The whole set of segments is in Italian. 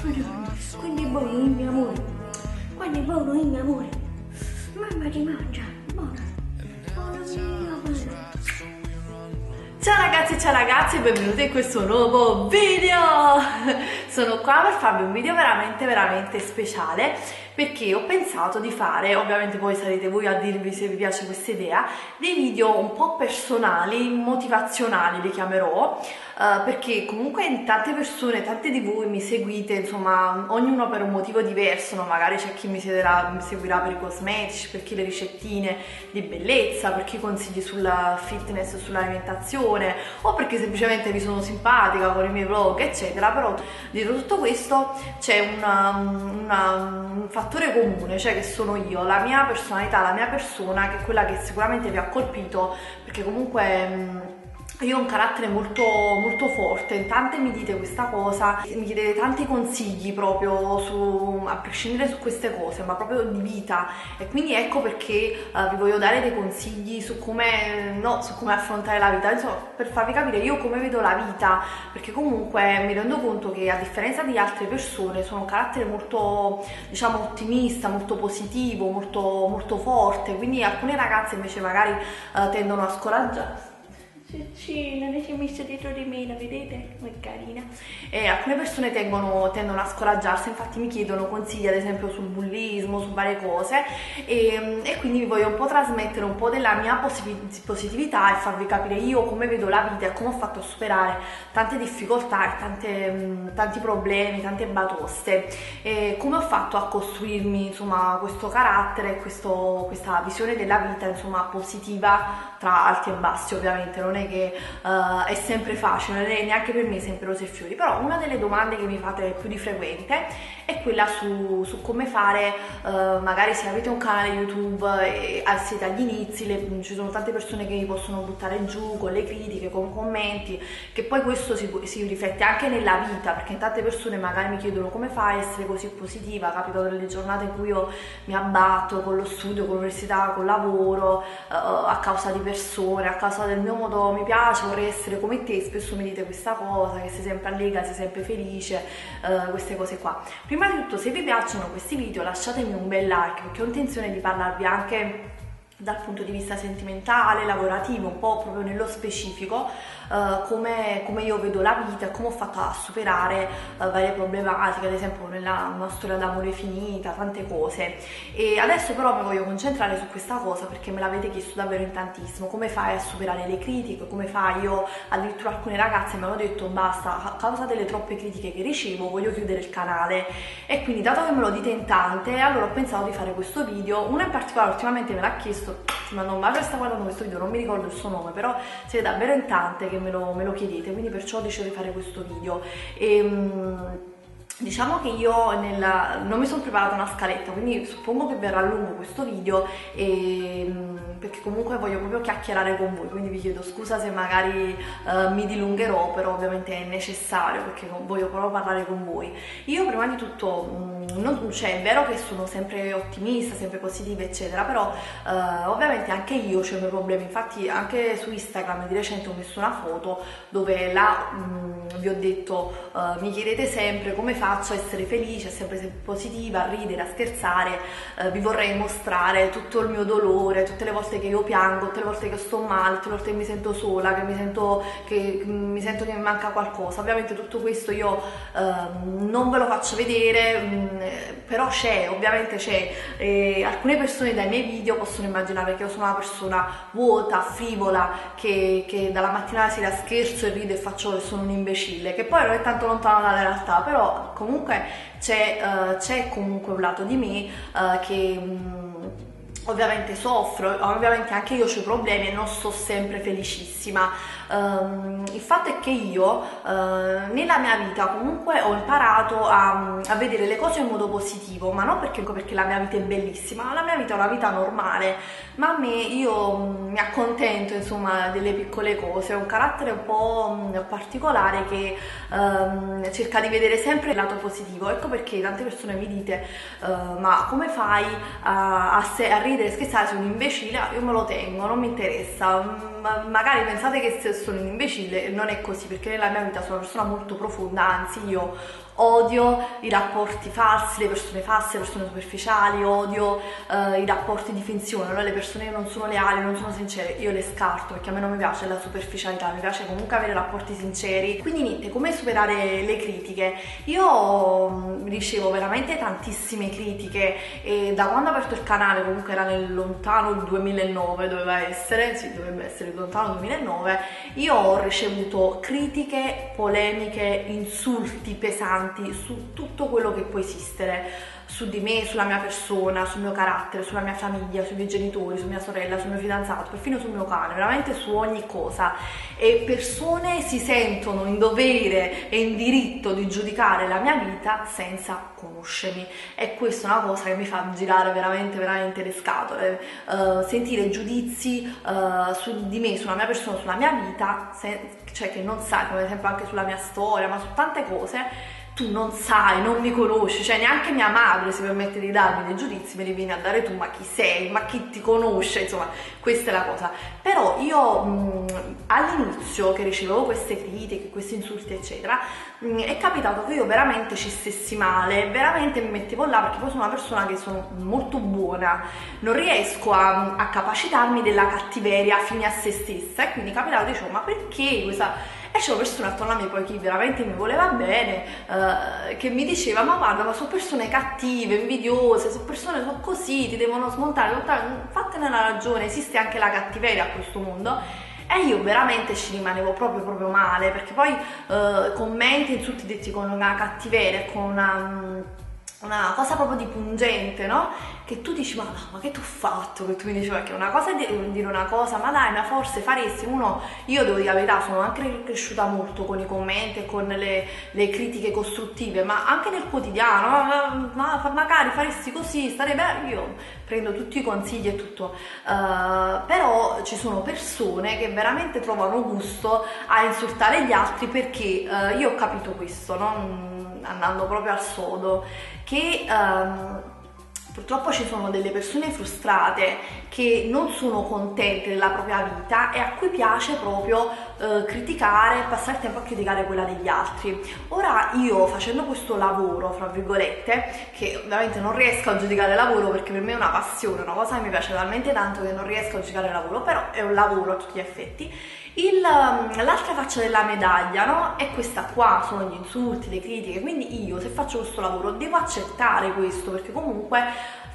Quindi buono il mio amore. Quando è buono il mio amore. Mamma ti mangia. Buono. Buono mio amore. Ciao ragazzi, ciao ragazzi e benvenuti in questo nuovo video! Sono qua per farvi un video veramente veramente speciale perché ho pensato di fare, ovviamente poi sarete voi a dirvi se vi piace questa idea, dei video un po' personali, motivazionali li chiamerò, uh, perché comunque tante persone, tante di voi mi seguite, insomma, ognuno per un motivo diverso, no? magari c'è chi mi seguirà, mi seguirà per i cosmetici, per chi le ricettine di bellezza, per chi consigli sulla fitness, sull'alimentazione, o perché semplicemente vi sono simpatica con i miei vlog, eccetera, però dietro tutto questo c'è una, una, un fattore fattore comune, cioè che sono io, la mia personalità, la mia persona, che è quella che sicuramente vi ha colpito, perché comunque io ho un carattere molto, molto forte, in tante mi dite questa cosa, mi chiedete tanti consigli proprio su, a prescindere su queste cose, ma proprio di vita. E quindi ecco perché uh, vi voglio dare dei consigli su come, no, su come affrontare la vita, insomma per farvi capire io come vedo la vita, perché comunque mi rendo conto che a differenza di altre persone sono un carattere molto diciamo ottimista, molto positivo, molto, molto forte, quindi alcune ragazze invece magari uh, tendono a scoraggiare Ciccina, lei si è messa dietro di me, la vedete? È carina. E alcune persone tengono, tendono a scoraggiarsi, infatti mi chiedono consigli ad esempio sul bullismo, su varie cose e, e quindi vi voglio un po' trasmettere un po' della mia positività e farvi capire io come vedo la vita e come ho fatto a superare tante difficoltà e tante, tanti problemi, tante batoste e come ho fatto a costruirmi insomma questo carattere, questo, questa visione della vita insomma positiva tra alti e bassi ovviamente, non è che uh, è sempre facile, non è neanche per me sempre rose e fiori, però una delle domande che mi fate più di frequente è quella su, su come fare, uh, magari se avete un canale YouTube e siete agli inizi, le, ci sono tante persone che vi possono buttare giù con le critiche, con commenti, che poi questo si, si riflette anche nella vita, perché tante persone magari mi chiedono come fai a essere così positiva, capito delle giornate in cui io mi abbatto con lo studio, con l'università, con il lavoro, uh, a causa di persone, a causa del mio modo mi piace, vorrei essere come te, spesso mi dite questa cosa, che sei sempre allegra, sei sempre felice, uh, queste cose qua. Prima di tutto se vi piacciono questi video lasciatemi un bel like perché ho intenzione di parlarvi anche dal punto di vista sentimentale, lavorativo, un po' proprio nello specifico, uh, come, come, io vedo la vita, come ho fatto a superare uh, varie problematiche, ad esempio nella una storia d'amore finita, tante cose. E adesso però mi voglio concentrare su questa cosa perché me l'avete chiesto davvero in tantissimo, come fai a superare le critiche, come fai? Io, addirittura alcune ragazze mi hanno detto basta, a causa delle troppe critiche che ricevo voglio chiudere il canale. E quindi dato che me lo dite in tante, allora ho pensato di fare questo video, una in particolare ultimamente me l'ha chiesto questo un bacio e sta guardando questo video non mi ricordo il suo nome però siete davvero in tante che me lo, me lo chiedete quindi perciò ho deciso di fare questo video. E, um, Diciamo che io nella, non mi sono preparata una scaletta, quindi suppongo che verrà lungo questo video e, mm, perché comunque voglio proprio chiacchierare con voi, quindi vi chiedo scusa se magari uh, mi dilungherò, però ovviamente è necessario perché voglio proprio parlare con voi. Io prima di tutto, mm, non, cioè è vero che sono sempre ottimista, sempre positiva eccetera, però uh, ovviamente anche io ho i miei problemi, infatti anche su Instagram di recente ho messo una foto dove là mh, mm, vi ho detto uh, mi chiedete sempre come fare faccio essere felice, sempre, positiva, a ridere, a scherzare, eh, vi vorrei mostrare tutto il mio dolore, tutte le volte che io piango, tutte le volte che sto male, tutte le volte che mi sento sola, che mi sento che, mi, sento che mi manca qualcosa. Ovviamente tutto questo io eh, non ve lo faccio vedere, mh, mm, però c'è, ovviamente c'è. E alcune persone dai miei video possono immaginare che io sono una persona vuota, frivola, che, che dalla mattina alla sera scherzo e rido e faccio che sono un imbecille, che poi non è tanto lontano dalla realtà, però comunque c'è, uh, comunque un lato di me uh, che um, ovviamente soffro, ovviamente anche io ho problemi e non sto sempre felicissima. Um, il fatto è che io uh, nella mia vita comunque ho imparato a, a, vedere le cose in modo positivo, ma non perché, perché, la mia vita è bellissima, la mia vita è una vita normale, ma a me io um, mi accontento insomma delle piccole cose, ho un carattere un po' um, particolare che cerca di vedere sempre il lato positivo, ecco perché tante persone mi dite uh, ma come fai a, a, a ridere e scherzare su un imbecille? Io me lo tengo, non mi interessa, ma magari pensate che sono un imbecille, non è così perché nella mia vita sono una persona molto profonda, anzi io odio i rapporti falsi, le persone false, le persone superficiali, odio eh, i rapporti di finzione, no? le persone che non sono leali, non sono sincere, io le scarto perché a me non mi piace la superficialità, mi piace comunque avere rapporti sinceri. Quindi niente, come superare le critiche? Io mm, ricevo veramente tantissime critiche e da quando ho aperto il canale, comunque era nel lontano 2009, doveva essere, sì, dovrebbe essere il lontano 2009, io ho ricevuto critiche, polemiche, insulti pesanti su tutto quello che può esistere su di me, sulla mia persona, sul mio carattere, sulla mia famiglia, sui miei genitori, su mia sorella, sul mio fidanzato, perfino sul mio cane, veramente su ogni cosa. E persone si sentono in dovere e in diritto di giudicare la mia vita senza conoscermi. E questa è una cosa che mi fa girare veramente, veramente le scatole. Uh, sentire giudizi uh, su di me, sulla mia persona, sulla mia vita, se- cioè che non sai, come ad esempio anche sulla mia storia, ma su tante cose tu non sai, non mi conosci, cioè neanche mia madre si permette di darmi dei giudizi, me li vieni a dare tu, ma chi sei, ma chi ti conosce, insomma, questa è la cosa. Però io mh, all'inizio che ricevevo queste critiche, questi insulti, eccetera, mh, è capitato che io veramente ci stessi male, veramente mi mettevo là perché poi sono una persona che sono molto buona, non riesco a, a capacitarmi della cattiveria fine a se stessa e quindi capitava, dicevo, ma perché questa e c'erano persone attorno a me poi chi veramente mi voleva bene eh, che mi diceva ma guarda ma sono persone cattive, invidiose, sono persone sono così, ti devono smontare, smontare. fatene una ragione, esiste anche la cattiveria a questo mondo e io veramente ci rimanevo proprio proprio male perché poi eh, commenti insulti detti con una cattiveria, con una una cosa proprio di pungente, no? Che tu dici, ma, ma che tu ho fatto? Che tu mi dici, perché una cosa è dire una cosa, ma dai, ma forse faresti uno. Io devo dire la verità, sono anche cresciuta molto con i commenti e con le, le critiche costruttive, ma anche nel quotidiano, ma, ma, magari faresti così, stare bene. Io prendo tutti i consigli e tutto, uh, però ci sono persone che veramente trovano gusto a insultare gli altri perché uh, io ho capito questo, no? Andando proprio al sodo, che um, purtroppo ci sono delle persone frustrate che non sono contente della propria vita e a cui piace proprio eh, criticare, passare il tempo a criticare quella degli altri. Ora io facendo questo lavoro, fra virgolette, che ovviamente non riesco a giudicare lavoro perché per me è una passione, una cosa che mi piace talmente tanto che non riesco a giudicare lavoro, però è un lavoro a tutti gli effetti il, um, l'altra faccia della medaglia no? è questa qua, sono gli insulti, le critiche, quindi io se faccio questo lavoro devo accettare questo perché comunque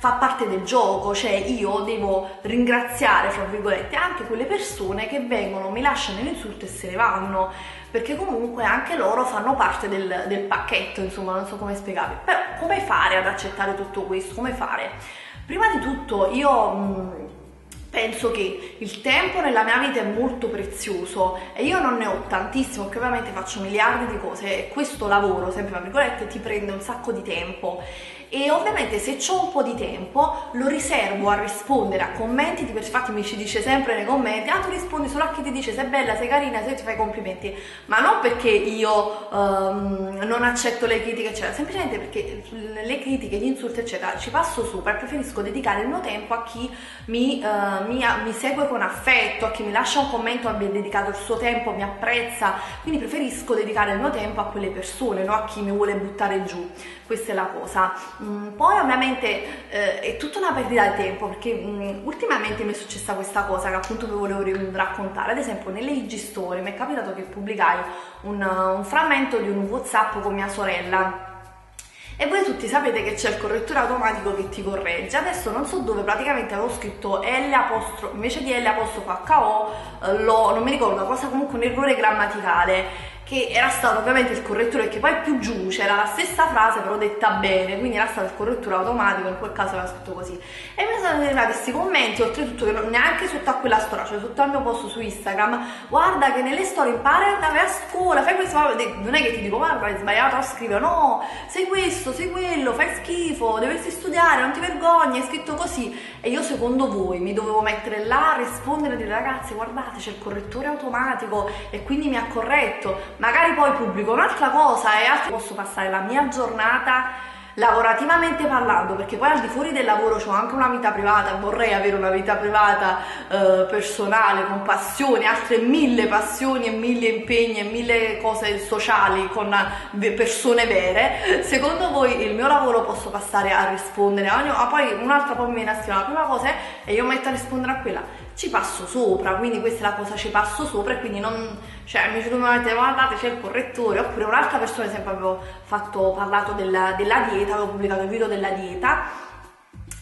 fa parte del gioco, cioè io devo ringraziare, fra virgolette, anche quelle persone che vengono, mi lasciano l'insulto e se ne vanno, perché comunque anche loro fanno parte del, del pacchetto, insomma, non so come spiegarvi. Però come fare ad accettare tutto questo? Come fare? Prima di tutto io... Mh, penso che il tempo nella mia vita è molto prezioso e io non ne ho tantissimo perché ovviamente faccio miliardi di cose e questo lavoro, sempre tra virgolette, ti prende un sacco di tempo e ovviamente se ho un po' di tempo lo riservo a rispondere a commenti, tipo infatti mi ci dice sempre nei commenti, ah tu rispondi solo a chi ti dice sei bella, sei carina, se ti fai complimenti, ma non perché io um, non accetto le critiche eccetera, semplicemente perché le critiche, gli insulti eccetera ci passo sopra e preferisco dedicare il mio tempo a chi mi, uh, mi, mi segue con affetto, a chi mi lascia un commento, abbia dedicato il suo tempo, mi apprezza, quindi preferisco dedicare il mio tempo a quelle persone, no a chi mi vuole buttare giù, questa è la cosa. Mm, poi ovviamente eh, è tutta una perdita di tempo perché mm, ultimamente mi è successa questa cosa che appunto vi volevo raccontare, ad esempio nelle IG Story mi è capitato che pubblicai un, un frammento di un Whatsapp con mia sorella. E voi tutti sapete che c'è il correttore automatico che ti corregge. Adesso non so dove praticamente avevo scritto L apostro, invece di L apostrofo HO eh, lo, non mi ricordo cosa comunque un errore grammaticale che era stato ovviamente il correttore che poi più giù c'era la stessa frase però detta bene quindi era stato il correttore automatico in quel caso aveva scritto così. E mi sono arrivati questi commenti oltretutto che neanche sotto a quella storia cioè sotto al mio post su Instagram guarda che nelle storie impara ad andare a scuola fai questo non è che ti dico guarda hai sbagliato a scrivere no sei questo sei quello fai schifo dovresti studiare non ti vergogni è scritto così. E io secondo voi mi dovevo mettere là a rispondere e dire ragazzi guardate c'è il correttore automatico e quindi mi ha corretto magari poi pubblico un'altra cosa e altri posso passare la mia giornata lavorativamente parlando, perché poi al di fuori del lavoro ho anche una vita privata, vorrei avere una vita privata eh, personale, con passioni, altre mille passioni e mille impegni e mille cose sociali con persone vere, secondo voi il mio lavoro posso passare a rispondere? A ogni... Ah, poi un'altra poi mi viene la prima cosa è e io metto a rispondere a quella, ci passo sopra, quindi questa è la cosa, ci passo sopra e quindi non... cioè mi domandate guardate c'è il correttore, oppure un'altra persona, esempio avevo fatto, parlato della, della dieta, avevo pubblicato il video della dieta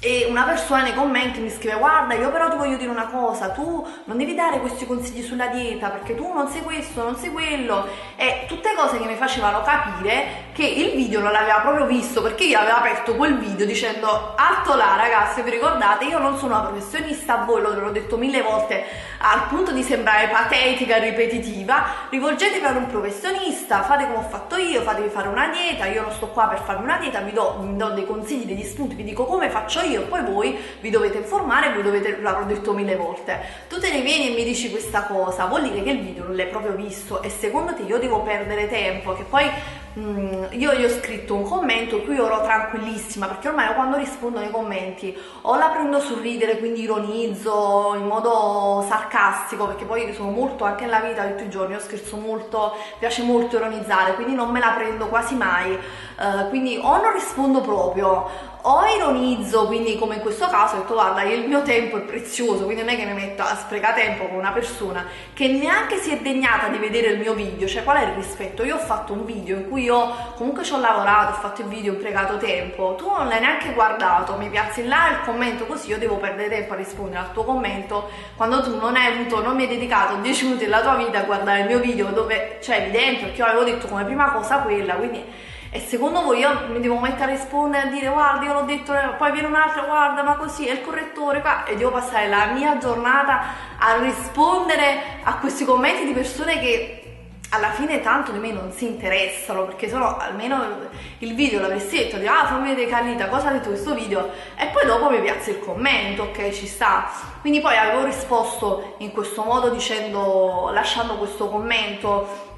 e una persona nei commenti mi scrive guarda io però ti voglio dire una cosa tu non devi dare questi consigli sulla dieta perché tu non sei questo non sei quello. E tutte cose che mi facevano capire che il video non l'aveva proprio visto perché io avevo aperto quel video dicendo alto là ragazzi vi ricordate io non sono una professionista a voi l'ho detto mille volte al punto di sembrare patetica ripetitiva rivolgetevi ad un professionista fate come ho fatto io fatevi fare una dieta io non sto qua per farmi una dieta vi do, vi do dei consigli degli spunti vi dico come faccio io poi voi vi dovete informare, vi dovete, l'avrò detto mille volte. Tu te ne vieni e mi dici questa cosa, vuol dire che il video non l'hai proprio visto e secondo te io devo perdere tempo, che poi io gli ho scritto un commento cui ero tranquillissima perché ormai quando rispondo nei commenti o la prendo sul ridere quindi ironizzo in modo sarcastico perché poi sono molto anche nella vita di tutti i giorni io scherzo molto piace molto ironizzare quindi non me la prendo quasi mai uh, quindi o non rispondo proprio o ironizzo, quindi come in questo caso ho detto guarda il mio tempo è prezioso, quindi non è che mi metto a sprecare tempo con una persona che neanche si è degnata di vedere il mio video, cioè qual è il rispetto? Io ho fatto un video in cui io comunque ci ho lavorato, ho fatto il video, ho impiegato tempo, tu non l'hai neanche guardato, mi piazzi là il commento così io devo perdere tempo a rispondere al tuo commento quando tu non hai avuto, non mi hai dedicato 10 minuti della tua vita a guardare il mio video dove c'è evidente perché io avevo detto come prima cosa quella, quindi e secondo voi io mi devo mettere a rispondere a dire guarda io l'ho detto poi viene un'altra guarda ma così è il correttore qua. E devo passare la mia giornata a rispondere a questi commenti di persone che alla fine tanto di me non si interessano perché sennò almeno il video l'avresti detto di ah fammi vedere Carlita cosa ha detto questo video? E poi dopo mi piazza il commento ok ci sta. Quindi poi avevo risposto in questo modo dicendo lasciando questo commento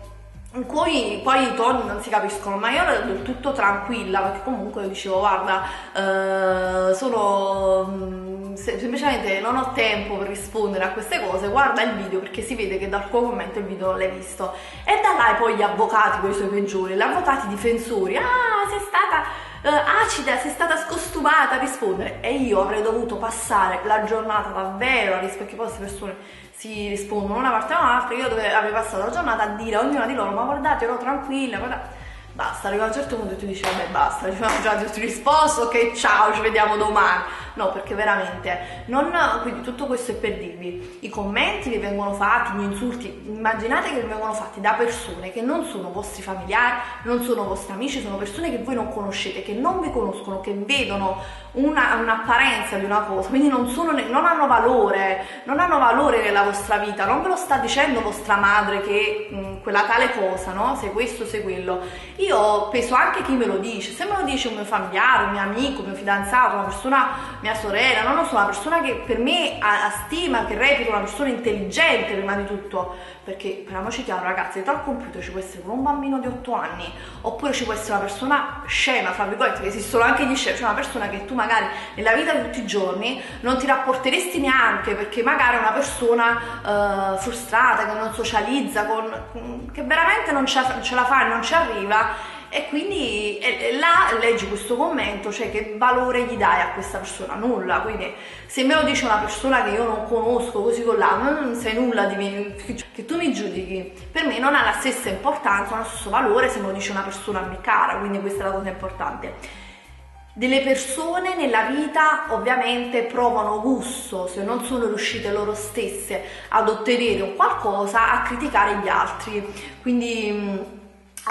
in cui poi i toni non si capiscono, ma io ero del tutto tranquilla perché comunque dicevo guarda, eh, sono mm, se, semplicemente non ho tempo per rispondere a queste cose, guarda il video perché si vede che dal tuo commento il video non l'hai visto. E da là poi gli avvocati, quei suoi peggiori, gli avvocati difensori, ah sei stata Uh, acida, sei stata scostumata a rispondere e io avrei dovuto passare la giornata davvero a rispondere perché poi queste persone si rispondono una parte o un'altra, io dove avevo passato la giornata a dire a ognuna di loro ma guardate ero tranquilla, guardate basta, arriva a un certo punto e tu dici vabbè basta, già ti ho risposto, ok ciao, ci vediamo domani. No, perché veramente non, quindi tutto questo è per dirvi, i commenti vi vengono fatti, gli insulti, immaginate che vengono fatti da persone che non sono vostri familiari, non sono vostri amici, sono persone che voi non conoscete, che non vi conoscono, che vedono una, un'apparenza di una cosa, quindi non, sono, non hanno valore, non hanno valore nella vostra vita, non ve lo sta dicendo vostra madre che mh, quella tale cosa, no? Sei questo, sei quello io penso anche chi me lo dice, se me lo dice un mio familiare, un mio amico, un mio fidanzato, una persona, mia sorella, non lo so, una persona che per me ha, ha stima, che reputo una persona intelligente prima di tutto, perché parliamoci chiaro ragazzi, dietro al computer ci può essere un bambino di 8 anni, oppure ci può essere una persona scema, fra virgolette, che esistono anche gli scemi, cioè una persona che tu magari nella vita di tutti i giorni non ti rapporteresti neanche, perché magari è una persona uh, frustrata, che non socializza, con, che veramente non ce la fa e non ci arriva, e quindi e, là leggi questo commento, cioè che valore gli dai a questa persona? Nulla, quindi se me lo dice una persona che io non conosco così con là, non sai nulla di me, che tu mi giudichi, per me non ha la stessa importanza, non ha lo stesso valore se me lo dice una persona a me cara, quindi questa è la cosa importante. Delle persone nella vita ovviamente provano gusto, se non sono riuscite loro stesse ad ottenere un qualcosa, a criticare gli altri. Quindi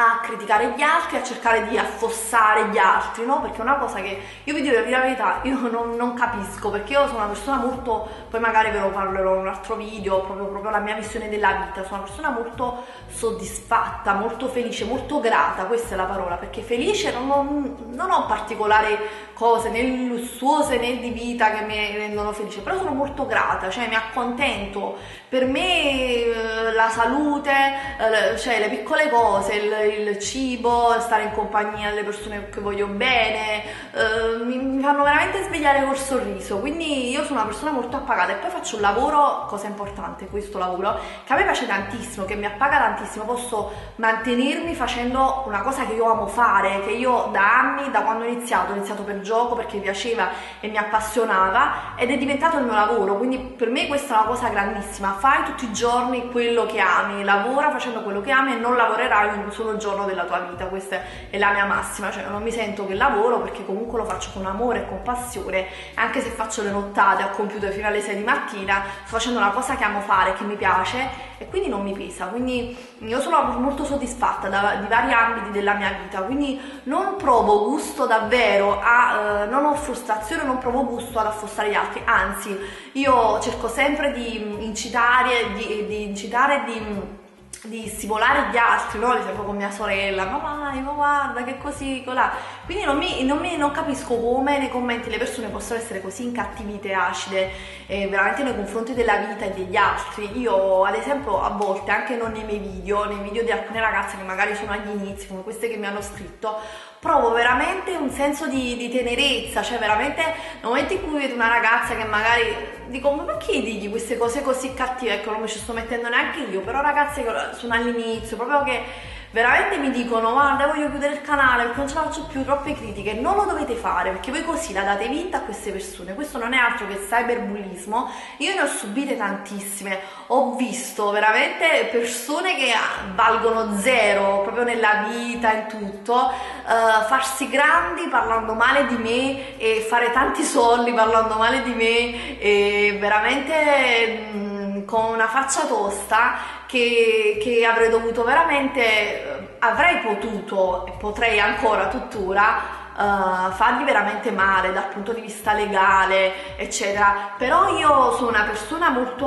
a criticare gli altri, a cercare di affossare gli altri, no? Perché è una cosa che io vi dico la verità, io non, non, capisco, perché io sono una persona molto, poi magari ve lo parlerò in un altro video, proprio, proprio la mia visione della vita, sono una persona molto soddisfatta, molto felice, molto grata, questa è la parola, perché felice non ho, non ho particolari cose né lussuose né di vita che mi rendono felice, però sono molto grata, cioè mi accontento, per me eh, la salute, eh, cioè le piccole cose, il, il cibo, stare in compagnia delle persone che voglio bene, eh, mi, mi, fanno veramente svegliare col sorriso, quindi io sono una persona molto appagata e poi faccio un lavoro, cosa importante questo lavoro, che a me piace tantissimo, che mi appaga tantissimo, posso mantenermi facendo una cosa che io amo fare, che io da anni, da quando ho iniziato, ho iniziato per gioco perché mi piaceva e mi appassionava ed è diventato il mio lavoro, quindi per me questa è una cosa grandissima, fai tutti i giorni quello che ami, lavora facendo quello che ami e non lavorerai un solo giorno della tua vita, questa è la mia massima, cioè non mi sento che lavoro perché comunque lo faccio con amore e con passione, anche se faccio le nottate al computer fino alle 6 di mattina, sto facendo una cosa che amo fare, che mi piace e quindi non mi pesa, quindi io sono molto soddisfatta da, di vari ambiti della mia vita, quindi non provo gusto davvero a, eh, non ho frustrazione, non provo gusto ad affossare gli altri, anzi io cerco sempre di incitare, di, di incitare, di di stimolare gli altri, no? Ad esempio con mia sorella, ma vai, ma guarda che così, colà. Quindi non, mi, non, mi, non, capisco come nei commenti le persone possono essere così incattivite acide eh, veramente nei confronti della vita e degli altri. Io ad esempio a volte, anche non nei miei video, nei video di alcune ragazze che magari sono agli inizi, come queste che mi hanno scritto, provo veramente un senso di, di tenerezza, cioè veramente nel momento in cui vedo una ragazza che magari dico ma perché digli queste cose così cattive, ecco non mi ci sto mettendo neanche io, però ragazze sono all'inizio, proprio che veramente mi dicono guarda voglio chiudere il canale non ce la faccio più, troppe critiche, non lo dovete fare perché voi così la date vinta a queste persone, questo non è altro che cyberbullismo, io ne ho subite tantissime, ho visto veramente persone che valgono zero proprio nella vita, in tutto, uh, farsi grandi parlando male di me e fare tanti soldi parlando male di me e veramente... Con una faccia tosta che, che avrei dovuto veramente, eh, avrei potuto e potrei ancora tuttora Uh, fargli veramente male dal punto di vista legale, eccetera. Però io sono una persona molto,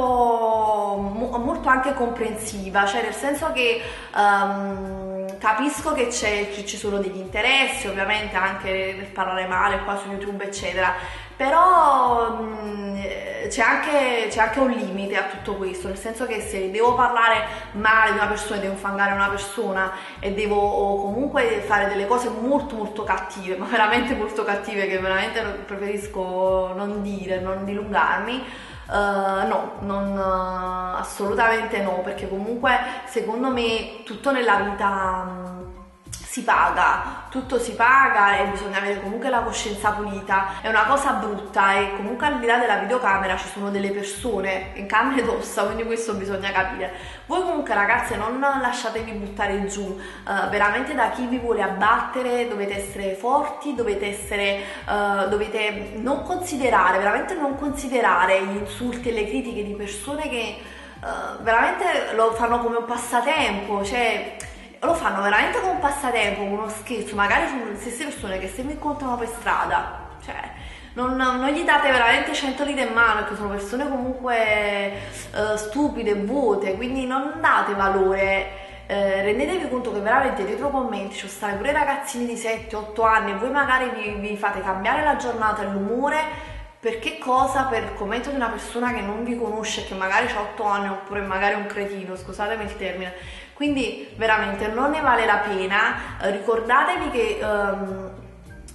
molto anche comprensiva, cioè nel senso che um, capisco che ci sono degli interessi, ovviamente anche nel parlare male qua su YouTube, eccetera però mh, c'è, anche, c'è, anche, un limite a tutto questo, nel senso che se devo parlare male di una persona, devo infangare una persona e devo comunque fare delle cose molto molto cattive, ma veramente molto cattive che veramente preferisco non dire, non dilungarmi, Uh, no, non, uh, assolutamente no, perché comunque secondo me tutto nella vita um, si paga, tutto si paga e bisogna avere comunque la coscienza pulita, è una cosa brutta e comunque al di là della videocamera ci sono delle persone in carne ed ossa, quindi questo bisogna capire. Voi comunque ragazze non lasciatevi buttare giù, uh, veramente da chi vi vuole abbattere dovete essere forti, dovete essere, uh, dovete non considerare, veramente non considerare gli insulti e le critiche di persone che uh, veramente lo fanno come un passatempo, cioè lo fanno veramente con un passatempo, uno scherzo, magari sono le stesse persone che se mi incontrano per strada, cioè non, non, gli date veramente 100 lire in mano perché sono persone comunque uh, stupide, vuote, quindi non date valore. Eh, rendetevi conto che veramente dietro commenti ci stanno pure ragazzini di 7-8 anni e voi magari vi, vi fate cambiare la giornata e l'umore per che cosa? Per il commento di una persona che non vi conosce, che magari ha 8 anni oppure magari un cretino, scusatemi il termine. Quindi veramente non ne vale la pena. Eh, ricordatevi che um,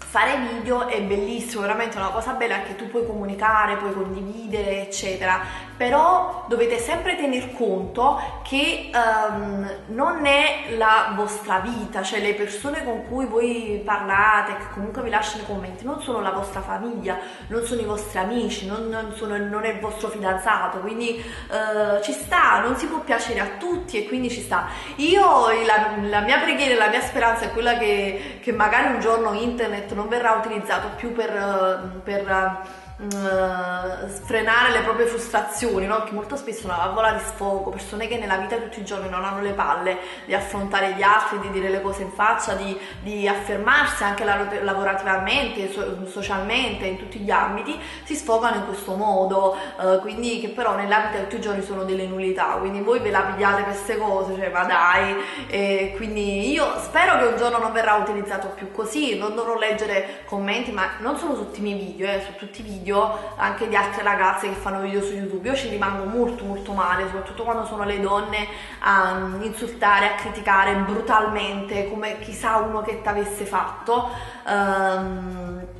fare video è bellissimo, veramente una cosa bella che tu puoi comunicare, puoi condividere, eccetera, però dovete sempre tener conto che um, non è la vostra vita, cioè le persone con cui voi parlate, che comunque vi lasciano i commenti, non sono la vostra famiglia, non sono i vostri amici, non, non, sono, non è il vostro fidanzato, quindi uh, ci sta, non si può piacere a tutti e quindi ci sta. Io, la, la mia preghiera, la mia speranza è quella che, che magari un giorno internet non verrà utilizzato più per, eh, per Uh, frenare le proprie frustrazioni, no? che molto spesso è una valvola di sfogo, persone che nella vita di tutti i giorni non hanno le palle di affrontare gli altri, di dire le cose in faccia, di, di affermarsi anche lavorativamente, so, socialmente, in tutti gli ambiti, si sfogano in questo modo, uh, quindi che però nella vita di tutti i giorni sono delle nullità, quindi voi ve la pigliate queste cose, cioè ma dai, e quindi io spero che un giorno non verrà utilizzato più così, non dovrò leggere commenti, ma non solo su tutti i miei video, eh, su tutti i video, video anche di altre ragazze che fanno video su YouTube, io ci rimango molto molto male, soprattutto quando sono le donne a insultare, a criticare brutalmente come chissà uno che t'avesse fatto. Um,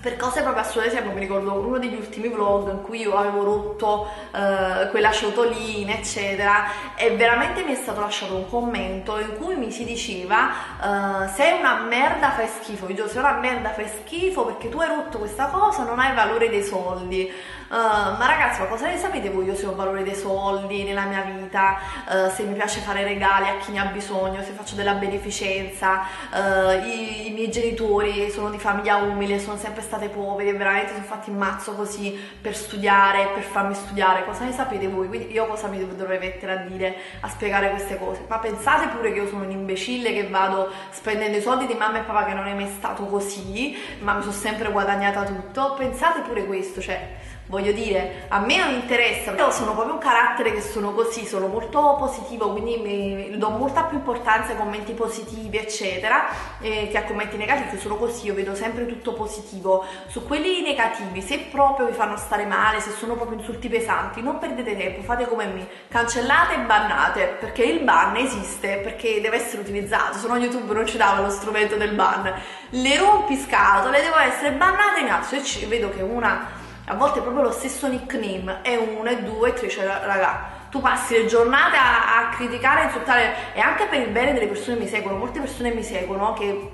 per cose proprio assurde, esempio mi ricordo uno degli ultimi vlog in cui io avevo rotto eh, quella ciotolina eccetera e veramente mi è stato lasciato un commento in cui mi si diceva eh, sei una merda fai schifo, io dicevo sei una merda fai schifo perché tu hai rotto questa cosa non hai valore dei soldi Uh, ma ragazzi, ma cosa ne sapete voi? Io se ho valore dei soldi nella mia vita, uh, se mi piace fare regali a chi ne ha bisogno, se faccio della beneficenza, uh, i, i, miei genitori sono di famiglia umile, sono sempre state povere, veramente sono fatti in mazzo così per studiare, per farmi studiare. Cosa ne sapete voi? Quindi io cosa mi dovrei mettere a dire, a spiegare queste cose? Ma pensate pure che io sono un imbecille che vado spendendo i soldi di mamma e papà che non è mai stato così, ma mi sono sempre guadagnata tutto. Pensate pure questo, cioè voglio dire, a me non interessa, io sono proprio un carattere che sono così, sono molto positivo, quindi mi, do molta più importanza ai commenti positivi, eccetera, eh, che a commenti negativi, sono così, io vedo sempre tutto positivo. Su quelli negativi, se proprio vi fanno stare male, se sono proprio insulti pesanti, non perdete tempo, fate come me, cancellate e bannate, perché il ban esiste, perché deve essere utilizzato, se no YouTube non ci dava lo strumento del ban. Le rompiscatole devono essere bannate in alto, e vedo che una a volte è proprio lo stesso nickname, è uno, e due, e tre, cioè raga, tu passi le giornate a, a criticare, a insultare, e anche per il bene delle persone che mi seguono, molte persone mi seguono che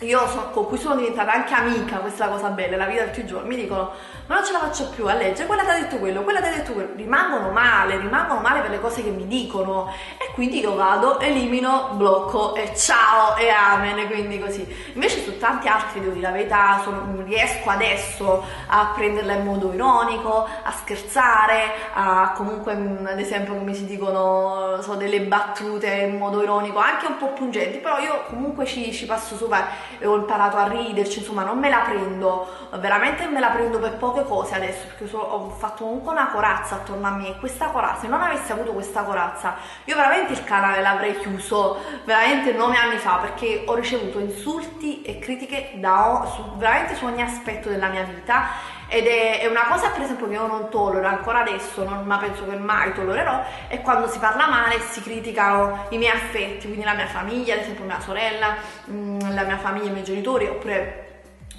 io so, con cui sono diventata anche amica, questa è la cosa bella, la vita di tutti i giorni, mi dicono ma non ce la faccio più a leggere, quella ti ha detto quello, quella ti ha detto quello, rimangono male, rimangono male per le cose che mi dicono. E quindi io vado, elimino, blocco e ciao e amen, quindi così. Invece su tanti altri, devo dire la verità, sono, riesco adesso a prenderla in modo ironico, a scherzare, a comunque ad esempio come si dicono, so, delle battute in modo ironico, anche un po' pungenti, però io comunque ci, ci passo sopra e ho imparato a riderci, insomma non me la prendo, veramente me la prendo per poche cose adesso perché so, ho fatto comunque una corazza attorno a me. E questa corazza, se non avessi avuto questa corazza io veramente il canale l'avrei chiuso veramente nove anni fa perché ho ricevuto insulti e critiche da, su, veramente su ogni aspetto della mia vita ed è, è, una cosa per esempio che io non tollero ancora adesso, non, ma penso che mai tollererò, è quando si parla male e si criticano i miei affetti, quindi la mia famiglia, ad esempio mia sorella, mm, la mia famiglia, i miei genitori, oppure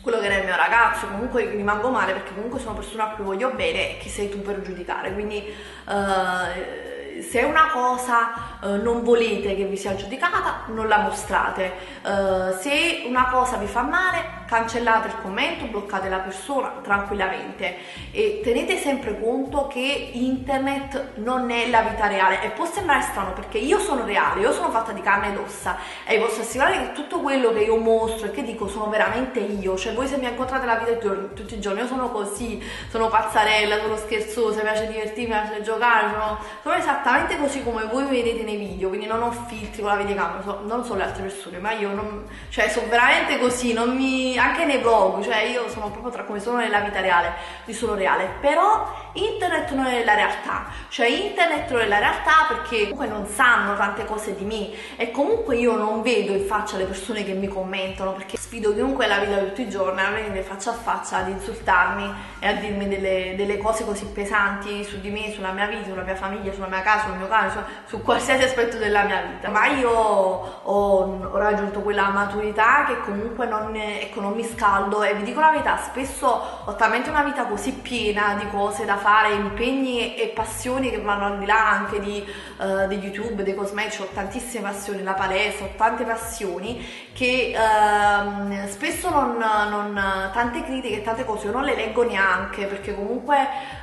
quello che era il mio ragazzo, comunque rimango male perché comunque sono persona a cui voglio bene e chi sei tu per giudicare, quindi uh, se una cosa uh, non volete che vi sia giudicata, non la mostrate, uh, se una cosa vi fa male, cancellate il commento, bloccate la persona tranquillamente. E tenete sempre conto che internet non è la vita reale. E può sembrare strano perché io sono reale, io sono fatta di carne ed ossa. E vi posso assicurare che tutto quello che io mostro e che dico sono veramente io, cioè voi se mi incontrate la vita tutti i giorni, io sono così, sono pazzarella, sono scherzosa, mi piace divertirmi, mi piace giocare, sono, sono esattamente così come voi mi vedete nei video, quindi non ho filtri con la videocamera, so, non so le altre persone, ma io non, cioè sono veramente così, non mi anche nei vlog, cioè io sono proprio tra come sono nella vita reale, di sono reale, però internet non è la realtà, cioè internet non è la realtà perché comunque non sanno tante cose di me. E comunque io non vedo in faccia le persone che mi commentano perché sfido chiunque la vita di tutti i giorni a venire faccia a faccia ad insultarmi e a dirmi delle, delle, cose così pesanti su di me, sulla mia vita, sulla mia famiglia, sulla mia casa, sul mio cane, su, su qualsiasi aspetto della mia vita, ma io ho, ho raggiunto quella maturità che comunque non, ecco, non mi scaldo e vi dico la verità, spesso ho talmente una vita così piena di cose da fare, impegni e passioni che vanno al di là anche di, uh, di YouTube, dei cosmetici, ho tantissime passioni, la palestra, ho tante passioni che uh, spesso non, non, tante critiche e tante cose io non le leggo neanche perché comunque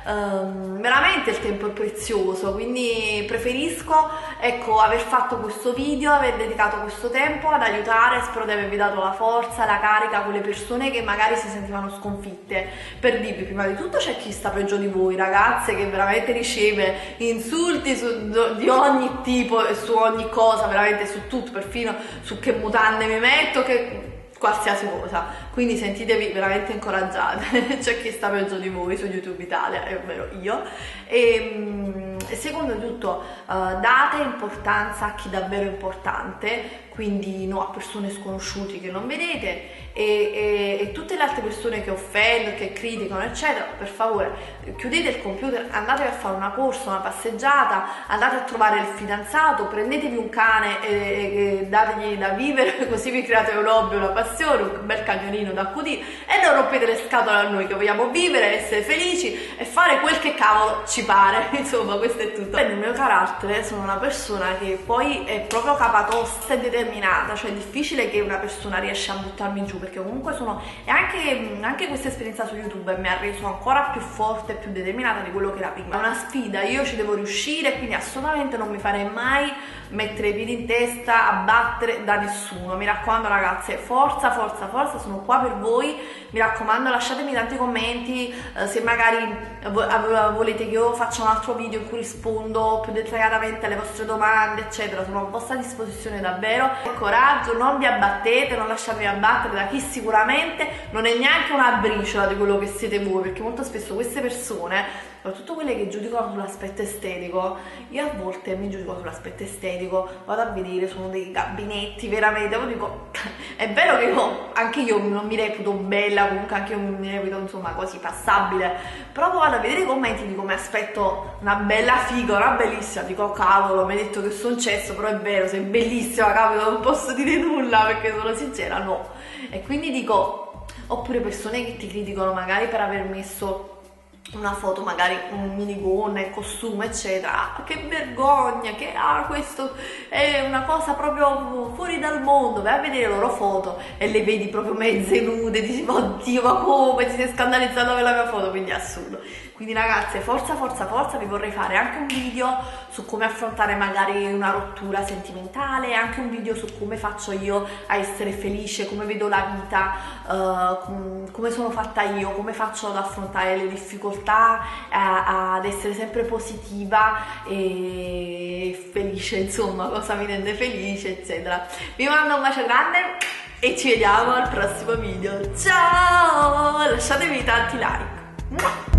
uh, veramente il tempo è prezioso, quindi preferisco ecco, aver fatto questo video, aver dedicato questo tempo ad aiutare, spero di avervi dato la forza, la carica, quelle persone che magari si sentivano sconfitte, per dirvi prima di tutto c'è chi sta peggio di voi, ragazze che veramente riceve insulti su, di ogni tipo e su ogni cosa, veramente su tutto, perfino su che mutande mi metto, che qualsiasi cosa. Quindi sentitevi veramente incoraggiate. C'è chi sta peggio di voi su YouTube Italia, ovvero io. E, ehm, e secondo tutto uh, date importanza a chi davvero è importante, quindi no a persone sconosciute che non vedete e, e, e, tutte le altre persone che offendono, che criticano, eccetera, per favore chiudete il computer, andate a fare una corsa, una passeggiata, andate a trovare il fidanzato, prendetevi un cane e, e dategli da vivere, così vi create un hobby, una passione, un bel cagnolino da accudire e non rompete le scatole a noi che vogliamo vivere, essere felici e fare quel che cavolo ci pare. Insomma, questo è tutto. Nel mio carattere sono una persona che poi è proprio capatosta e determinata, cioè è difficile che una persona riesca a buttarmi giù perché comunque sono e anche, anche questa esperienza su YouTube mi ha reso ancora più forte e più determinata di quello che era prima. È una sfida, io ci devo riuscire, quindi assolutamente non mi farei mai mettere i piedi in testa, abbattere da nessuno. Mi raccomando ragazze, forza, forza, forza, sono qua per voi. Mi raccomando, lasciatemi tanti commenti eh, se magari volete che io faccia un altro video in cui rispondo più dettagliatamente alle vostre domande, eccetera. Sono a vostra disposizione davvero. Coraggio, non vi abbattete, non lasciatevi abbattere da chi sicuramente non è neanche una briciola di quello che siete voi, perché molto spesso queste persone soprattutto quelle che giudicano sull'aspetto estetico, io a volte mi giudico sull'aspetto estetico, vado a vedere, sono dei gabinetti veramente, io dico, è vero che io, anche io non mi reputo bella, comunque anche io mi reputo insomma così passabile, però poi vado a vedere i commenti, dico mi aspetto una bella figa, una bellissima, dico cavolo, mi hai detto che sono cesso, però è vero, sei bellissima, cavolo, non posso dire nulla perché sono sincera, no. E quindi dico, oppure persone che ti criticano magari per aver messo una foto magari un minigonna, il costume eccetera. Che vergogna che ah questo è una cosa proprio fuori dal mondo. Vai a vedere le loro foto e le vedi proprio mezze nude dici oddio ma come? Ti sei scandalizzato per la mia foto. Quindi è assurdo. Quindi ragazze, forza, forza, forza, vi vorrei fare anche un video su come affrontare magari una rottura sentimentale, anche un video su come faccio io a essere felice, come vedo la vita, uh, come sono fatta io, come faccio ad affrontare le difficoltà, uh, ad essere sempre positiva e felice, insomma, cosa mi rende felice, eccetera. Vi mando un bacio grande e ci vediamo al prossimo video. Ciao! Lasciatemi tanti like.